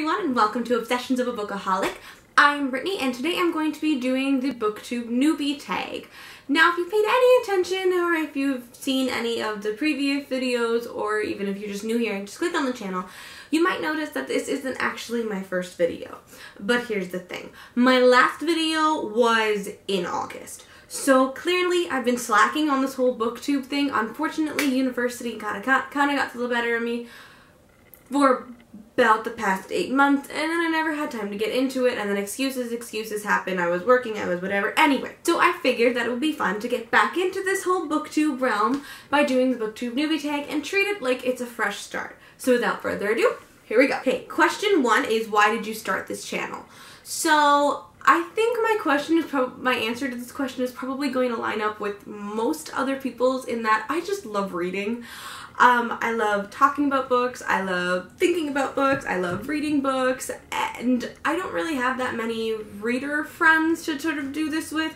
everyone and welcome to Obsessions of a Bookaholic. I'm Brittany and today I'm going to be doing the booktube newbie tag. Now if you've paid any attention or if you've seen any of the previous videos or even if you're just new here and just click on the channel, you might notice that this isn't actually my first video. But here's the thing. My last video was in August. So clearly I've been slacking on this whole booktube thing. Unfortunately, university kind of got to the better of me for about the past eight months and then I never had time to get into it and then excuses, excuses happen. I was working, I was whatever. Anyway, so I figured that it would be fun to get back into this whole booktube realm by doing the booktube newbie tag and treat it like it's a fresh start. So without further ado, here we go. Okay, question one is why did you start this channel? So I think my question is my answer to this question is probably going to line up with most other people's in that I just love reading. Um, I love talking about books, I love thinking about books, I love reading books, and I don't really have that many reader friends to sort of do this with.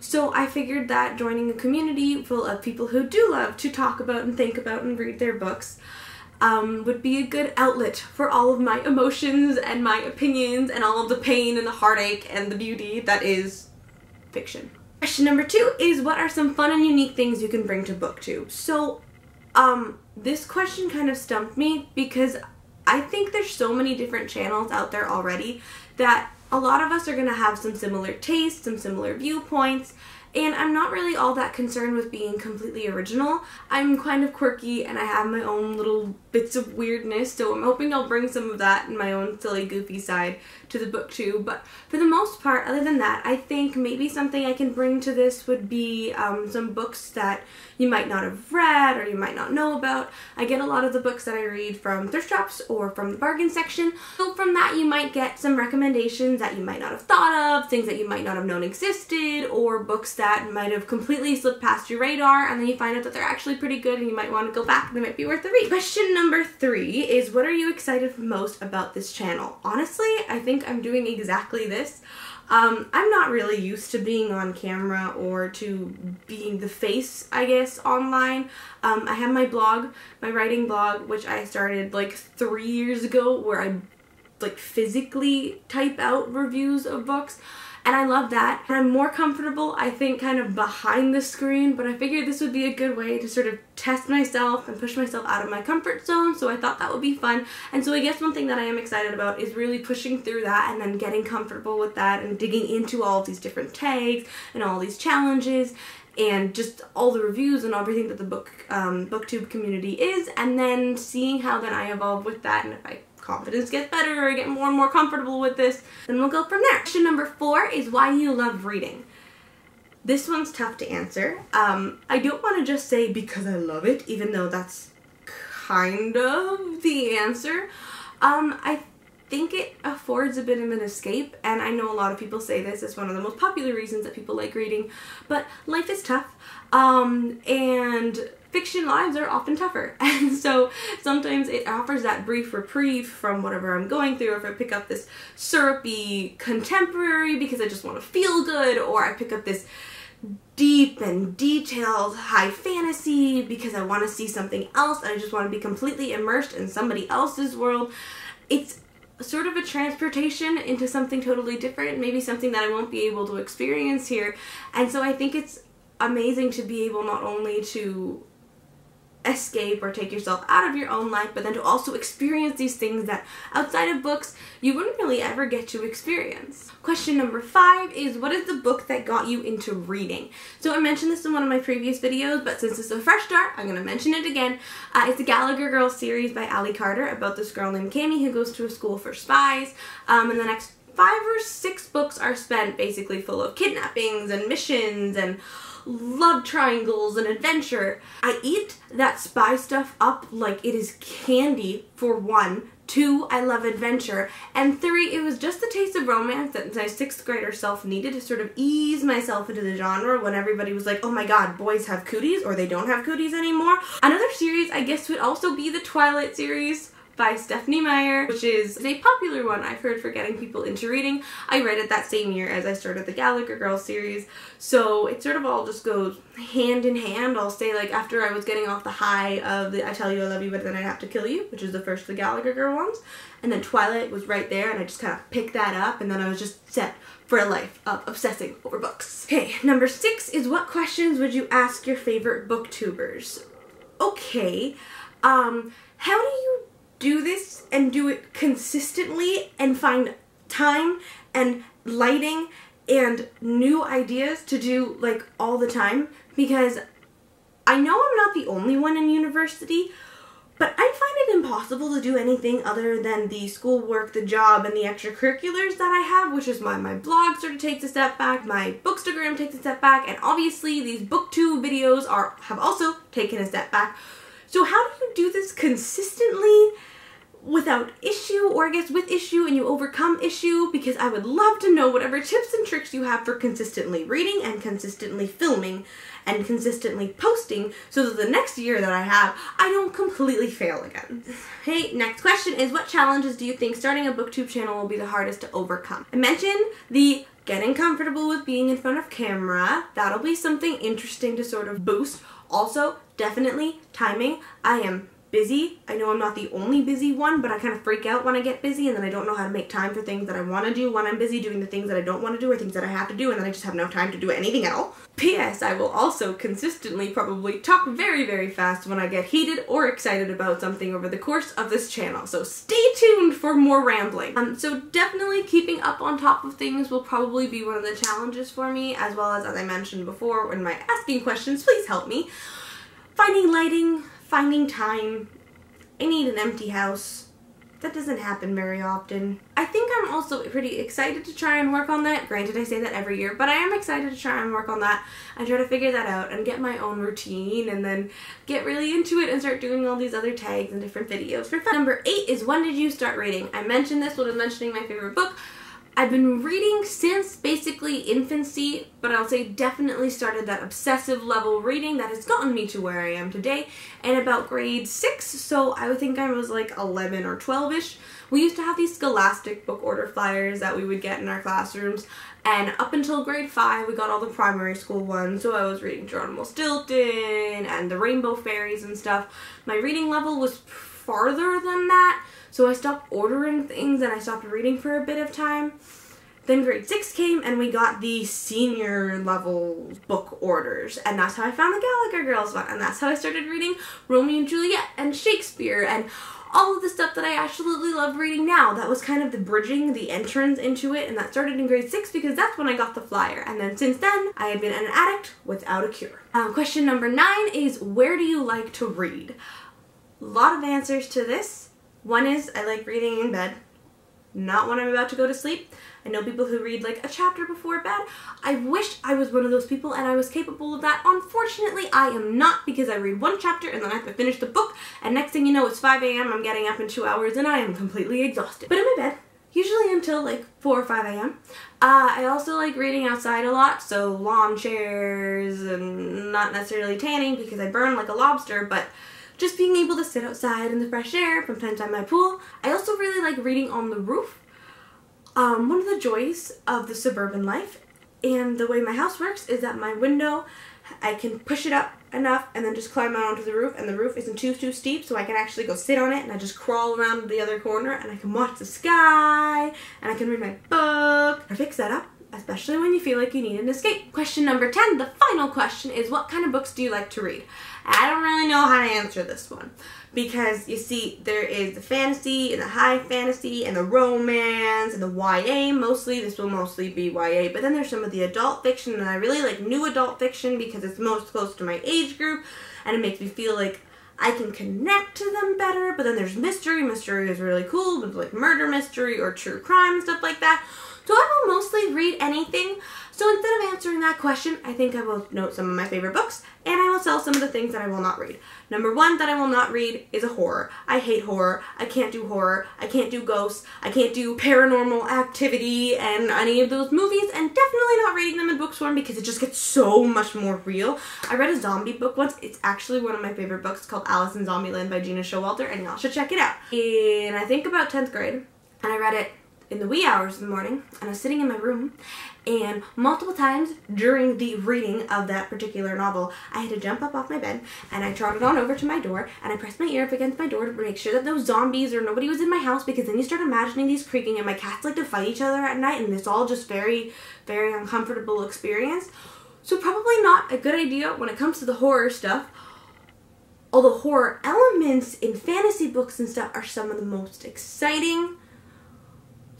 So I figured that joining a community full of people who do love to talk about and think about and read their books um, would be a good outlet for all of my emotions and my opinions and all of the pain and the heartache and the beauty that is fiction. Question number two is what are some fun and unique things you can bring to booktube? So um, this question kind of stumped me because I think there's so many different channels out there already that a lot of us are going to have some similar tastes, some similar viewpoints, and I'm not really all that concerned with being completely original. I'm kind of quirky and I have my own little bits of weirdness, so I'm hoping I'll bring some of that and my own silly, goofy side to the booktube. But for the most part, other than that, I think maybe something I can bring to this would be um, some books that you might not have read or you might not know about. I get a lot of the books that I read from thrift shops or from the bargain section. So from that you might get some recommendations that you might not have thought of, things that you might not have known existed, or books that might have completely slipped past your radar and then you find out that they're actually pretty good and you might want to go back and they might be worth the read. Question number three is what are you excited most about this channel? Honestly, I think I'm doing exactly this. Um, I'm not really used to being on camera or to being the face, I guess, online. Um, I have my blog, my writing blog, which I started like three years ago where I like physically type out reviews of books and I love that. And I'm more comfortable, I think, kind of behind the screen, but I figured this would be a good way to sort of test myself and push myself out of my comfort zone, so I thought that would be fun. And so I guess one thing that I am excited about is really pushing through that and then getting comfortable with that and digging into all these different tags and all these challenges and just all the reviews and everything that the book um, booktube community is and then seeing how then I evolve with that and if I confidence gets better or get more and more comfortable with this, then we'll go from there. Question number four is why you love reading. This one's tough to answer. Um, I don't want to just say because I love it, even though that's kind of the answer. Um, I think it affords a bit of an escape, and I know a lot of people say this is one of the most popular reasons that people like reading, but life is tough, um, and fiction lives are often tougher. And so sometimes it offers that brief reprieve from whatever I'm going through. If I pick up this syrupy contemporary because I just want to feel good, or I pick up this deep and detailed high fantasy because I want to see something else and I just want to be completely immersed in somebody else's world. It's sort of a transportation into something totally different, maybe something that I won't be able to experience here. And so I think it's amazing to be able not only to escape or take yourself out of your own life, but then to also experience these things that outside of books you wouldn't really ever get to experience. Question number five is what is the book that got you into reading? So I mentioned this in one of my previous videos, but since it's a fresh start, I'm going to mention it again. Uh, it's the Gallagher Girls series by Ally Carter about this girl named Cammie who goes to a school for spies. Um, and the next five or six books are spent basically full of kidnappings and missions and love triangles and adventure. I eat that spy stuff up like it is candy for one. Two, I love adventure. And three, it was just the taste of romance that my sixth grader self needed to sort of ease myself into the genre when everybody was like, oh my god, boys have cooties or they don't have cooties anymore. Another series I guess would also be the Twilight series by Stephenie Meyer, which is a popular one I've heard for getting people into reading. I read it that same year as I started the Gallagher Girls series, so it sort of all just goes hand in hand. I'll say like after I was getting off the high of the I Tell You I Love You But Then I Have to Kill You, which is the first of the Gallagher Girl ones, and then Twilight was right there and I just kind of picked that up and then I was just set for a life of obsessing over books. Okay, number six is what questions would you ask your favorite booktubers? Okay, um, how do you do this and do it consistently and find time and lighting and new ideas to do like all the time because I know I'm not the only one in university, but I find it impossible to do anything other than the schoolwork, the job, and the extracurriculars that I have, which is why my blog sort of takes a step back, my bookstagram takes a step back, and obviously these booktube videos are have also taken a step back. So how do you do this consistently without issue or I guess with issue and you overcome issue because I would love to know whatever tips and tricks you have for consistently reading and consistently filming and consistently posting so that the next year that I have, I don't completely fail again. Hey, next question is what challenges do you think starting a booktube channel will be the hardest to overcome? I mentioned the getting comfortable with being in front of camera. That'll be something interesting to sort of boost. Also, definitely timing. I am busy. I know I'm not the only busy one, but I kind of freak out when I get busy and then I don't know how to make time for things that I want to do when I'm busy doing the things that I don't want to do or things that I have to do and then I just have no time to do anything at all. P.S. I will also consistently probably talk very, very fast when I get heated or excited about something over the course of this channel, so stay tuned for more rambling. Um, so definitely keeping up on top of things will probably be one of the challenges for me, as well as, as I mentioned before, when my asking questions, please help me. Finding lighting, finding time. I need an empty house. That doesn't happen very often. I think I'm also pretty excited to try and work on that. Granted, I say that every year, but I am excited to try and work on that and try to figure that out and get my own routine and then get really into it and start doing all these other tags and different videos for fun. Number eight is when did you start reading? I mentioned this when I was mentioning my favorite book. I've been reading since basically infancy, but I'll say definitely started that obsessive level reading that has gotten me to where I am today and about grade 6, so I would think I was like 11 or 12ish. We used to have these scholastic book order flyers that we would get in our classrooms and up until grade 5 we got all the primary school ones, so I was reading Geronimo Stilton and the Rainbow Fairies and stuff. My reading level was farther than that, so I stopped ordering things and I stopped reading for a bit of time. Then grade 6 came and we got the senior level book orders. And that's how I found the Gallagher Girls one. And that's how I started reading Romeo and Juliet and Shakespeare and all of the stuff that I absolutely love reading now. That was kind of the bridging, the entrance into it. And that started in grade 6 because that's when I got the flyer. And then since then, I have been an addict without a cure. Um, question number 9 is where do you like to read? A lot of answers to this. One is I like reading in bed, not when I'm about to go to sleep. I know people who read like a chapter before bed. I wish I was one of those people and I was capable of that. Unfortunately, I am not because I read one chapter and then I have to finish the book and next thing you know it's 5 a.m. I'm getting up in two hours and I am completely exhausted. But in my bed, usually until like 4 or 5 a.m. Uh, I also like reading outside a lot, so lawn chairs and not necessarily tanning because I burn like a lobster, but just being able to sit outside in the fresh air, from time to time my pool. I also really like reading on the roof. Um, one of the joys of the suburban life and the way my house works is that my window, I can push it up enough and then just climb out onto the roof and the roof isn't too too steep so I can actually go sit on it and I just crawl around the other corner and I can watch the sky and I can read my book. I fix that up especially when you feel like you need an escape. Question number 10, the final question is what kind of books do you like to read? I don't really know how to answer this one because you see there is the fantasy and the high fantasy and the romance and the YA mostly. This will mostly be YA, but then there's some of the adult fiction and I really like new adult fiction because it's most close to my age group and it makes me feel like I can connect to them better, but then there's mystery. Mystery is really cool like murder mystery or true crime stuff like that. So I will mostly read anything. So instead of answering that question, I think I will note some of my favorite books and I will sell some of the things that I will not read. Number one that I will not read is a horror. I hate horror. I can't do horror. I can't do ghosts. I can't do paranormal activity and any of those movies and definitely not reading them in book form because it just gets so much more real. I read a zombie book once. It's actually one of my favorite books called Alice in Zombieland by Gena Showalter and y'all should check it out. In I think about 10th grade and I read it in the wee hours of the morning and I was sitting in my room and multiple times during the reading of that particular novel I had to jump up off my bed and I trotted on over to my door and I pressed my ear up against my door to make sure that those zombies or nobody was in my house because then you start imagining these creaking and my cats like to fight each other at night and it's all just very very uncomfortable experience. So probably not a good idea when it comes to the horror stuff. Although horror elements in fantasy books and stuff are some of the most exciting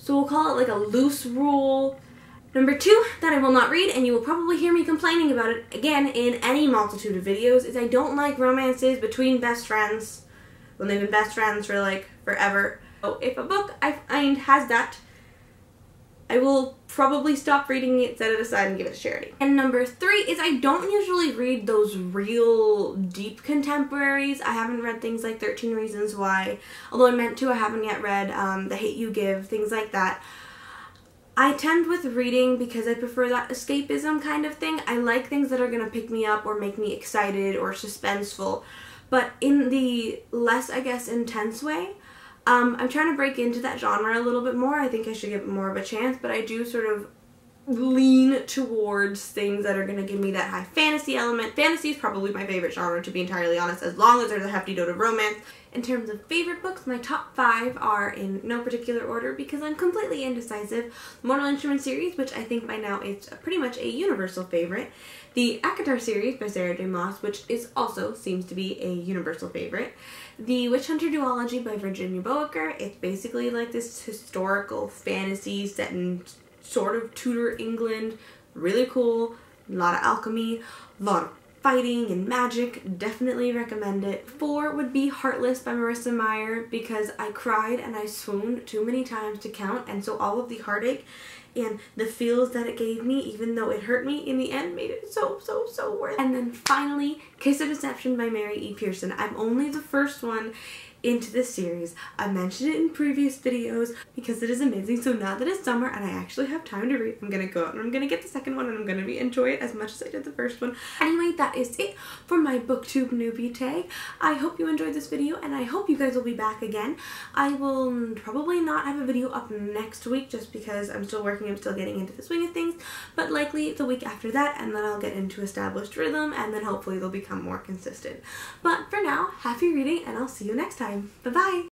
so we'll call it like a loose rule. Number two that I will not read, and you will probably hear me complaining about it again in any multitude of videos, is I don't like romances between best friends when they've been best friends for like forever. So if a book I find has that I will probably stop reading it, set it aside, and give it to charity. And number three is I don't usually read those real deep contemporaries. I haven't read things like 13 Reasons Why, although I meant to, I haven't yet read um, The Hate You Give, things like that. I tend with reading because I prefer that escapism kind of thing. I like things that are going to pick me up or make me excited or suspenseful, but in the less, I guess, intense way. Um, I'm trying to break into that genre a little bit more. I think I should give it more of a chance, but I do sort of lean towards things that are going to give me that high fantasy element. Fantasy is probably my favorite genre, to be entirely honest, as long as there's a hefty dose of romance. In terms of favorite books, my top five are in no particular order because I'm completely indecisive. The Mortal Instruments series, which I think by now is pretty much a universal favorite. The ACOTAR series by Sarah J Maas, which is also seems to be a universal favorite. The Witch Hunter duology by Virginia Boecker. It's basically like this historical fantasy set in sort of Tudor England. Really cool. A lot of alchemy. A lot of fighting and magic. Definitely recommend it. Four would be Heartless by Marissa Meyer because I cried and I swooned too many times to count and so all of the heartache and the feels that it gave me even though it hurt me in the end made it so so so worth it. And then finally Kiss of Deception by Mary E. Pearson. I'm only the first one into this series. I mentioned it in previous videos because it is amazing. So now that it's summer and I actually have time to read, I'm gonna go out and I'm gonna get the second one and I'm gonna be enjoy it as much as I did the first one. Anyway, that is it for my booktube newbie tag. I hope you enjoyed this video and I hope you guys will be back again. I will probably not have a video up next week just because I'm still working, I'm still getting into the swing of things, but likely the week after that and then I'll get into established rhythm and then hopefully they'll become more consistent. But for now, happy reading and I'll see you next time time. Bye-bye!